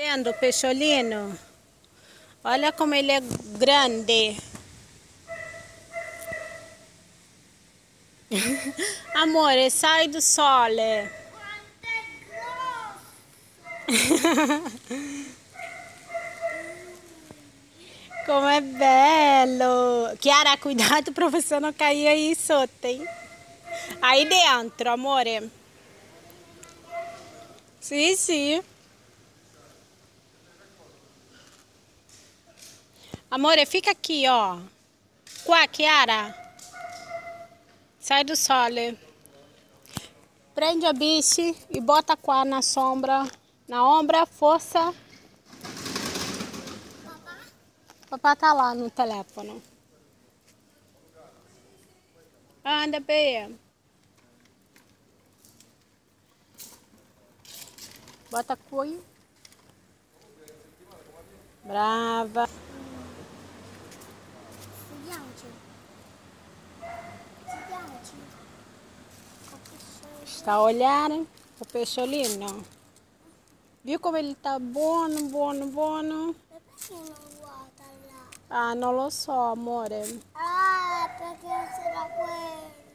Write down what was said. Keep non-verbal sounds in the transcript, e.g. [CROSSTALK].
Vendo o peixolino? Olha como ele é grande. [LAUGHS] Amore, sai do sole. [LAUGHS] Como é belo. Chiara, cuidado para você não cair aí sotto, hein? Aí dentro, amore. Sim, sim. Amore, fica aqui, ó. Qua, Chiara. Sai do sole. Prende a biche e bota qua na sombra. Na ombra, força. Papá tá lá no telefone. Anda, Bia. Bota cuio. Brava. Está a olhar o peixolino. É Viu como ele está bom, bom, bom? Ah, não lo so, amore. Ah, perché non se la quello.